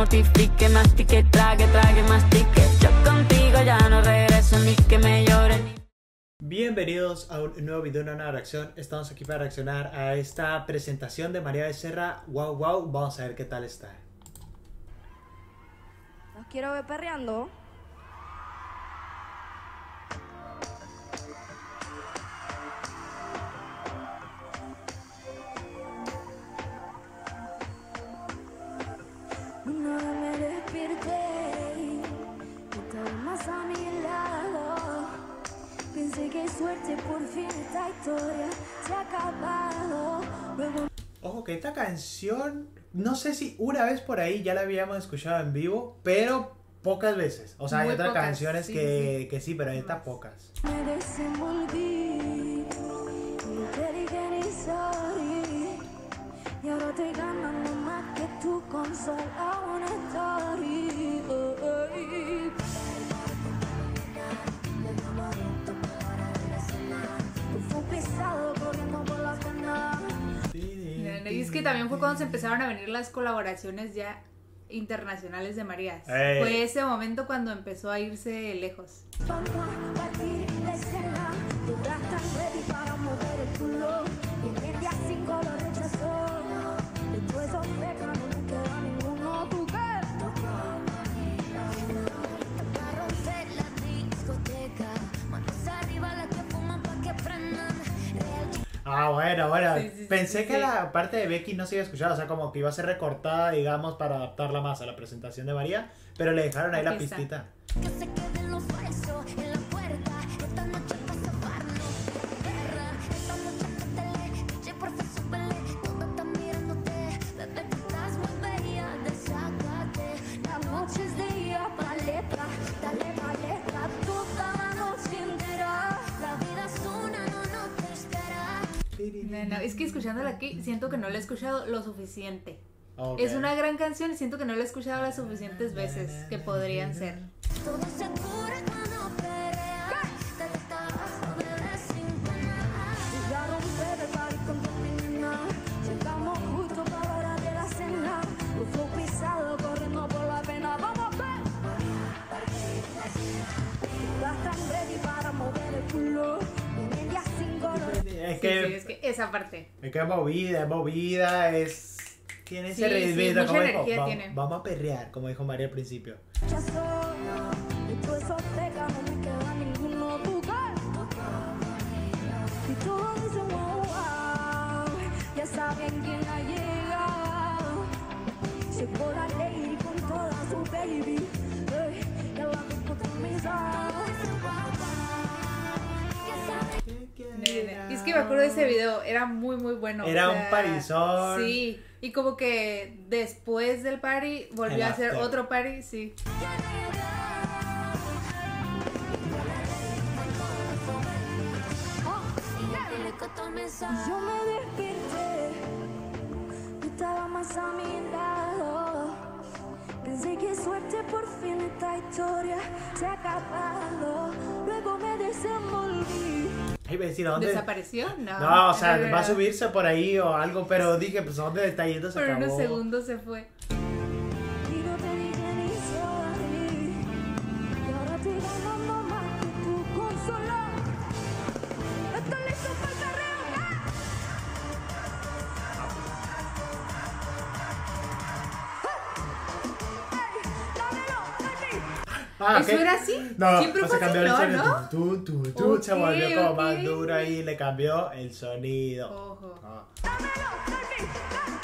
mortifique, mastique, trague, trague, mastique. Yo contigo ya no regreso ni que me lloren. Bienvenidos a un nuevo video, una nueva reacción. Estamos aquí para reaccionar a esta presentación de María Becerra. Wow, wow, vamos a ver qué tal está. Los quiero ver perreando. Ojo que esta canción, no sé si una vez por ahí ya la habíamos escuchado en vivo, pero pocas veces. O sea, hay Muy otras pocas, canciones sí, que, sí, que sí, pero estas pocas. Te ni sorry. Y ahora estoy ganando más que tú con solo una story. Que también fue cuando se empezaron a venir las colaboraciones ya internacionales de Marías. Fue ese momento cuando empezó a irse lejos. Vamos a Ah, bueno, bueno. Sí, sí, sí, Pensé sí, que sí. la parte de Becky no se iba a escuchar, o sea, como que iba a ser recortada, digamos, para adaptarla más a la presentación de María, pero le dejaron ahí la está. pistita. que se queden los No, no, es que escuchándola aquí siento que no la he escuchado lo suficiente. Ok. Es una gran canción y siento que no la he escuchado las suficientes veces que podrían ser. Todo se cura cuando perea. Dale hasta abajo, bebé, sin pena. Voy a romper el party con tu nena. Llegamos justo para la hora de la cena. Un flow pisado corriendo por la pena. Vamos a ver. Todas están ready para mover el culo. En el día 5 lo Es Sí, sí, que, es que esa parte. es que es movida, es movida, es... Tiene ese Sí, mucha como energía "Va- tiene". vamos a perrear, como dijo María al principio. rechazó. De Acuerdo de ese video, era muy muy bueno. Era un parizón. Sí, y como que después del party volvió El a hacer after. otro party, sí. Yo me desperté, tú estabas más a mi lado. Pensé que suerte por fin esta historia se ha acabado. Luego me desenvolví. Iba a decir, ¿a dónde? ¿Desapareció? No. No, o sea, va a subirse por ahí o algo, pero dije, pues, ¿a dónde está yendo? Se Por acabó. unos segundos se fue. Ah, ¿Eso era así? No, Siempre no fue se así, el ¿no? sonido. ¿no? Tú, tú, tú, se volvió como más duro ahí y le cambió el sonido. Ojo. ¡Dámelo! ¡Dame! ¡Ah!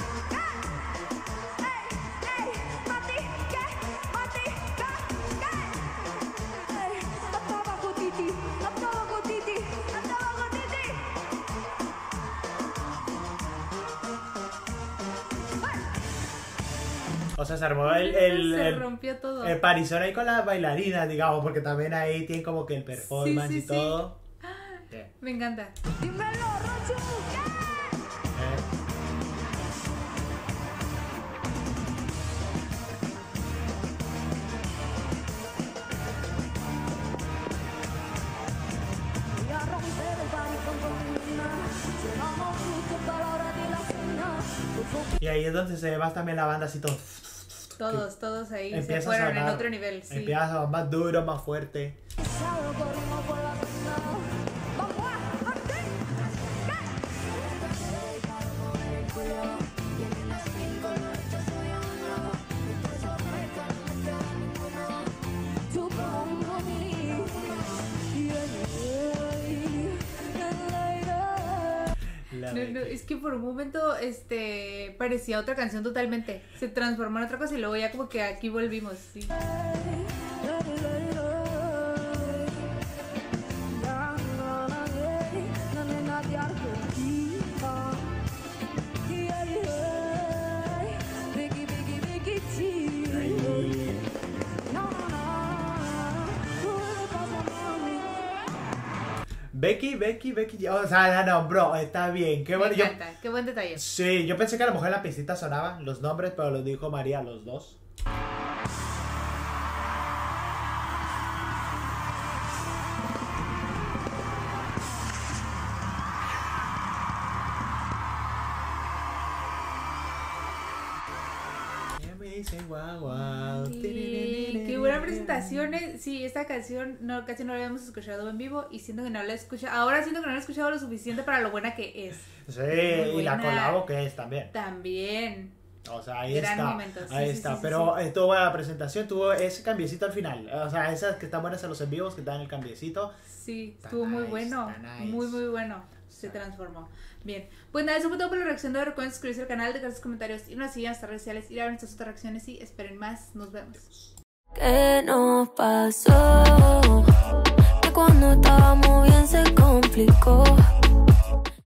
Sea, se armó el, el, se el, rompió todo. el parizón ahí con las bailarinas, digamos, porque también ahí tienen como que el performance sí, y sí. todo. Sí. Me encanta. ¡Dímelo, Rochu! Eh. Y ahí es donde se ve más también la banda así todo. Todos, todos ahí se fueron en sonar. otro nivel. Sí. Empieza a sonar más duro, más fuerte. La No, no, es que por un momento este parecía otra canción totalmente. Se transformó en otra cosa y luego ya como que aquí volvimos. Sí. Becky, Becky, Becky. O sea, no, no, bro, está bien. Qué Me bueno. Yo, encanta, qué buen detalle. sí, yo pensé que a lo mejor en la pistita sonaban los nombres, pero los dijo María los dos. Ya me dice guau, guau. Buena presentación. eh. Sí, esta canción no, casi no la habíamos escuchado en vivo y siento que no la he escuchado. Ahora siento que no la he escuchado lo suficiente para lo buena que es. Sí, y la colabo que es también. También. O sea, ahí Gran está. momento, ahí sí, está. sí, sí, Pero eh, tuvo la presentación, tuvo ese cambiecito al final. O sea, esas que están buenas en los en vivos, que dan el cambiecito. Sí, Está estuvo muy bueno. nice. Muy, muy bueno. Se transformó. Bien. Pues nada, eso fue todo por la reacción de hoy. Recuerden suscribirse al canal, dejar sus comentarios y nos sigan en nuestras redes sociales. Ir a ver nuestras otras reacciones y esperen más. Nos vemos. ¿Qué nos pasó? Que cuando estábamos bien se complicó.